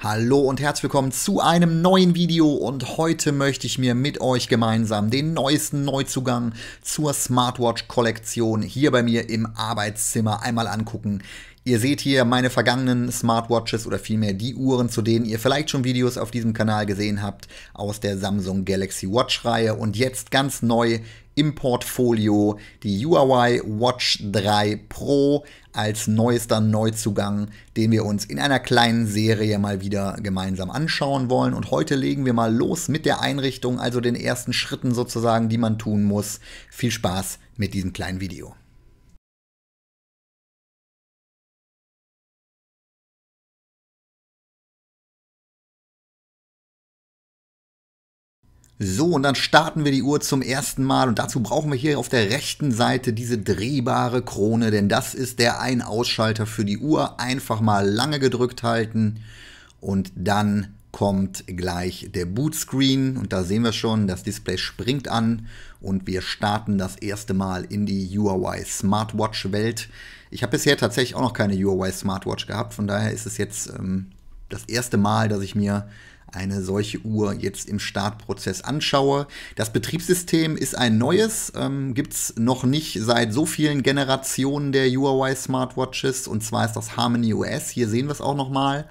Hallo und herzlich willkommen zu einem neuen Video und heute möchte ich mir mit euch gemeinsam den neuesten Neuzugang zur Smartwatch-Kollektion hier bei mir im Arbeitszimmer einmal angucken. Ihr seht hier meine vergangenen Smartwatches oder vielmehr die Uhren, zu denen ihr vielleicht schon Videos auf diesem Kanal gesehen habt aus der Samsung Galaxy Watch Reihe und jetzt ganz neu im Portfolio die Huawei Watch 3 Pro als neuester Neuzugang, den wir uns in einer kleinen Serie mal wieder gemeinsam anschauen wollen. Und heute legen wir mal los mit der Einrichtung, also den ersten Schritten sozusagen, die man tun muss. Viel Spaß mit diesem kleinen Video. So, und dann starten wir die Uhr zum ersten Mal und dazu brauchen wir hier auf der rechten Seite diese drehbare Krone, denn das ist der Ein-Ausschalter für die Uhr. Einfach mal lange gedrückt halten und dann kommt gleich der Bootscreen und da sehen wir schon, das Display springt an und wir starten das erste Mal in die Huawei Smartwatch Welt. Ich habe bisher tatsächlich auch noch keine Huawei Smartwatch gehabt, von daher ist es jetzt ähm, das erste Mal, dass ich mir eine solche Uhr jetzt im Startprozess anschaue. Das Betriebssystem ist ein neues, ähm, gibt es noch nicht seit so vielen Generationen der Huawei Smartwatches und zwar ist das Harmony OS. Hier sehen wir es auch nochmal.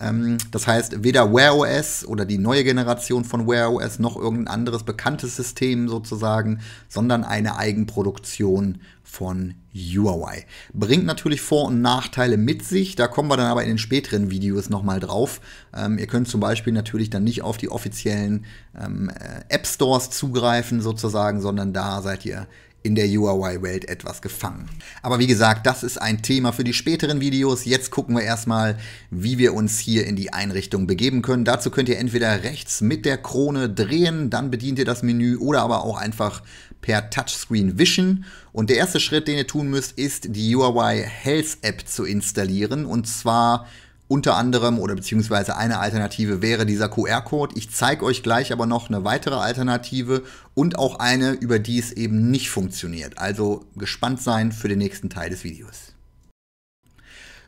Ähm, das heißt, weder Wear OS oder die neue Generation von Wear OS noch irgendein anderes bekanntes System sozusagen, sondern eine Eigenproduktion von Huawei. Bringt natürlich Vor- und Nachteile mit sich, da kommen wir dann aber in den späteren Videos nochmal drauf. Ähm, ihr könnt zum Beispiel natürlich dann nicht auf die offiziellen ähm, äh, App Stores zugreifen sozusagen, sondern da seid ihr in der Huawei-Welt etwas gefangen. Aber wie gesagt, das ist ein Thema für die späteren Videos. Jetzt gucken wir erstmal, wie wir uns hier in die Einrichtung begeben können. Dazu könnt ihr entweder rechts mit der Krone drehen, dann bedient ihr das Menü oder aber auch einfach per Touchscreen wischen. Und der erste Schritt, den ihr tun müsst, ist die Huawei Health App zu installieren. Und zwar unter anderem oder beziehungsweise eine Alternative wäre dieser QR-Code. Ich zeige euch gleich aber noch eine weitere Alternative und auch eine, über die es eben nicht funktioniert. Also gespannt sein für den nächsten Teil des Videos.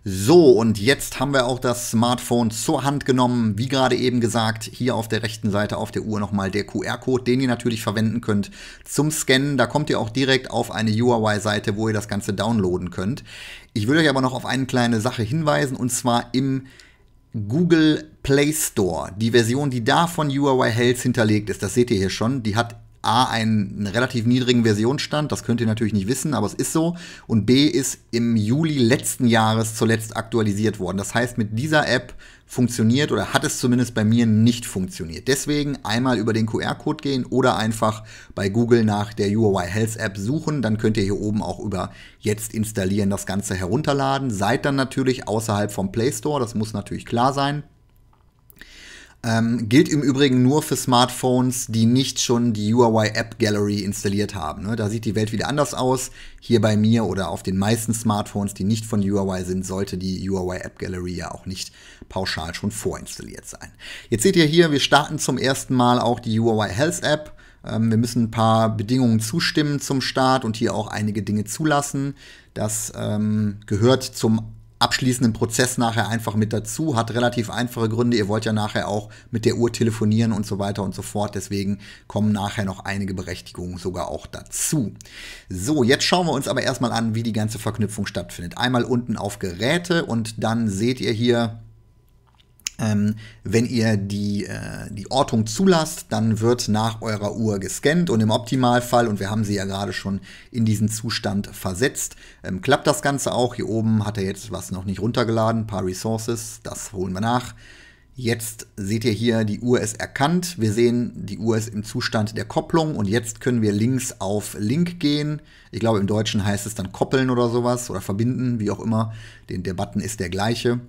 So, und jetzt haben wir auch das Smartphone zur Hand genommen. Wie gerade eben gesagt, hier auf der rechten Seite auf der Uhr nochmal der QR-Code, den ihr natürlich verwenden könnt zum Scannen. Da kommt ihr auch direkt auf eine Huawei-Seite, wo ihr das Ganze downloaden könnt. Ich will euch aber noch auf eine kleine Sache hinweisen, und zwar im Google Play Store. Die Version, die da von Huawei Health hinterlegt ist, das seht ihr hier schon, die hat A, einen relativ niedrigen Versionsstand, das könnt ihr natürlich nicht wissen, aber es ist so. Und B, ist im Juli letzten Jahres zuletzt aktualisiert worden. Das heißt, mit dieser App funktioniert oder hat es zumindest bei mir nicht funktioniert. Deswegen einmal über den QR-Code gehen oder einfach bei Google nach der Huawei Health App suchen. Dann könnt ihr hier oben auch über Jetzt installieren das Ganze herunterladen. Seid dann natürlich außerhalb vom Play Store, das muss natürlich klar sein. Ähm, gilt im Übrigen nur für Smartphones, die nicht schon die Huawei App Gallery installiert haben. Ne? Da sieht die Welt wieder anders aus. Hier bei mir oder auf den meisten Smartphones, die nicht von Huawei sind, sollte die Huawei App Gallery ja auch nicht pauschal schon vorinstalliert sein. Jetzt seht ihr hier, wir starten zum ersten Mal auch die Huawei Health App. Ähm, wir müssen ein paar Bedingungen zustimmen zum Start und hier auch einige Dinge zulassen. Das ähm, gehört zum abschließenden Prozess nachher einfach mit dazu. Hat relativ einfache Gründe. Ihr wollt ja nachher auch mit der Uhr telefonieren und so weiter und so fort. Deswegen kommen nachher noch einige Berechtigungen sogar auch dazu. So, jetzt schauen wir uns aber erstmal an, wie die ganze Verknüpfung stattfindet. Einmal unten auf Geräte und dann seht ihr hier ähm, wenn ihr die, äh, die Ortung zulasst, dann wird nach eurer Uhr gescannt und im Optimalfall, und wir haben sie ja gerade schon in diesen Zustand versetzt, ähm, klappt das Ganze auch. Hier oben hat er jetzt was noch nicht runtergeladen, paar Resources, das holen wir nach. Jetzt seht ihr hier, die Uhr ist erkannt. Wir sehen, die Uhr ist im Zustand der Kopplung und jetzt können wir links auf Link gehen. Ich glaube, im Deutschen heißt es dann koppeln oder sowas oder verbinden, wie auch immer. Den, der Button ist der gleiche.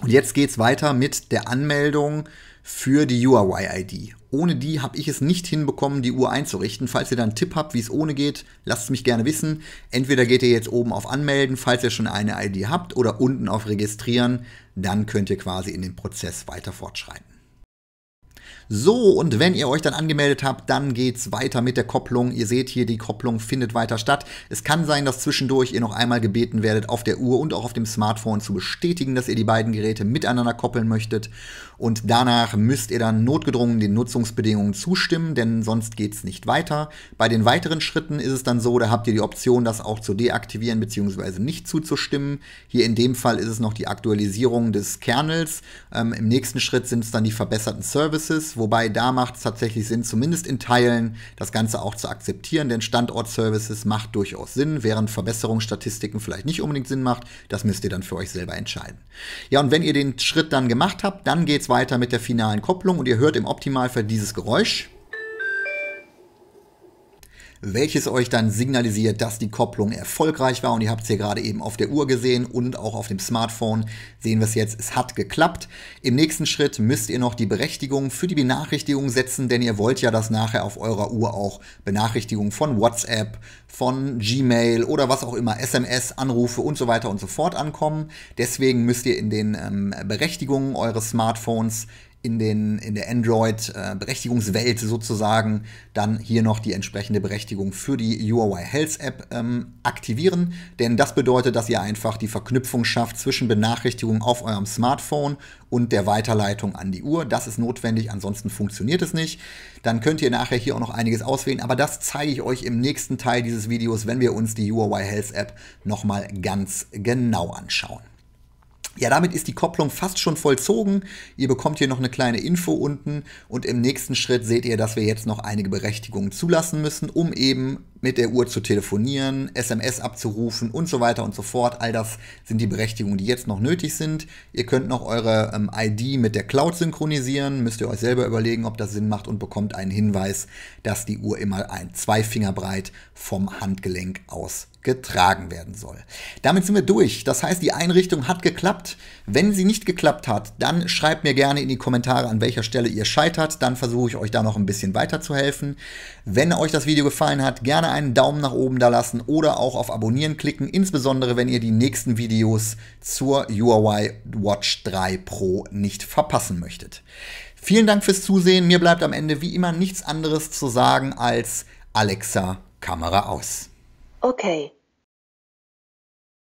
Und jetzt geht's weiter mit der Anmeldung für die Huawei-ID. Ohne die habe ich es nicht hinbekommen, die Uhr einzurichten. Falls ihr da einen Tipp habt, wie es ohne geht, lasst es mich gerne wissen. Entweder geht ihr jetzt oben auf Anmelden, falls ihr schon eine ID habt, oder unten auf Registrieren. Dann könnt ihr quasi in den Prozess weiter fortschreiten. So, und wenn ihr euch dann angemeldet habt, dann geht's weiter mit der Kopplung. Ihr seht hier, die Kopplung findet weiter statt. Es kann sein, dass zwischendurch ihr noch einmal gebeten werdet, auf der Uhr und auch auf dem Smartphone zu bestätigen, dass ihr die beiden Geräte miteinander koppeln möchtet. Und danach müsst ihr dann notgedrungen den Nutzungsbedingungen zustimmen, denn sonst geht's nicht weiter. Bei den weiteren Schritten ist es dann so, da habt ihr die Option, das auch zu deaktivieren bzw. nicht zuzustimmen. Hier in dem Fall ist es noch die Aktualisierung des Kernels. Ähm, Im nächsten Schritt sind es dann die verbesserten Services, wobei da macht es tatsächlich Sinn, zumindest in Teilen das Ganze auch zu akzeptieren, denn Standort-Services macht durchaus Sinn, während Verbesserungsstatistiken vielleicht nicht unbedingt Sinn macht. Das müsst ihr dann für euch selber entscheiden. Ja, und wenn ihr den Schritt dann gemacht habt, dann geht es weiter mit der finalen Kopplung und ihr hört im Optimalfall dieses Geräusch welches euch dann signalisiert, dass die Kopplung erfolgreich war. Und ihr habt es hier gerade eben auf der Uhr gesehen und auch auf dem Smartphone sehen wir es jetzt, es hat geklappt. Im nächsten Schritt müsst ihr noch die Berechtigung für die Benachrichtigung setzen, denn ihr wollt ja, dass nachher auf eurer Uhr auch Benachrichtigungen von WhatsApp, von Gmail oder was auch immer, SMS, Anrufe und so weiter und so fort ankommen. Deswegen müsst ihr in den ähm, Berechtigungen eures Smartphones in, den, in der Android-Berechtigungswelt sozusagen dann hier noch die entsprechende Berechtigung für die UOI Health App ähm, aktivieren. Denn das bedeutet, dass ihr einfach die Verknüpfung schafft zwischen Benachrichtigungen auf eurem Smartphone und der Weiterleitung an die Uhr. Das ist notwendig, ansonsten funktioniert es nicht. Dann könnt ihr nachher hier auch noch einiges auswählen, aber das zeige ich euch im nächsten Teil dieses Videos, wenn wir uns die UOI Health App nochmal ganz genau anschauen. Ja, damit ist die Kopplung fast schon vollzogen. Ihr bekommt hier noch eine kleine Info unten und im nächsten Schritt seht ihr, dass wir jetzt noch einige Berechtigungen zulassen müssen, um eben mit der Uhr zu telefonieren, SMS abzurufen und so weiter und so fort. All das sind die Berechtigungen, die jetzt noch nötig sind. Ihr könnt noch eure ähm, ID mit der Cloud synchronisieren, müsst ihr euch selber überlegen, ob das Sinn macht und bekommt einen Hinweis, dass die Uhr immer ein zwei Finger breit vom Handgelenk aus getragen werden soll. Damit sind wir durch. Das heißt, die Einrichtung hat geklappt. Wenn sie nicht geklappt hat, dann schreibt mir gerne in die Kommentare, an welcher Stelle ihr scheitert. Dann versuche ich euch da noch ein bisschen weiterzuhelfen. Wenn euch das Video gefallen hat, einen Daumen nach oben da lassen oder auch auf Abonnieren klicken, insbesondere wenn ihr die nächsten Videos zur Huawei Watch 3 Pro nicht verpassen möchtet. Vielen Dank fürs Zusehen. Mir bleibt am Ende wie immer nichts anderes zu sagen als Alexa, Kamera aus. Okay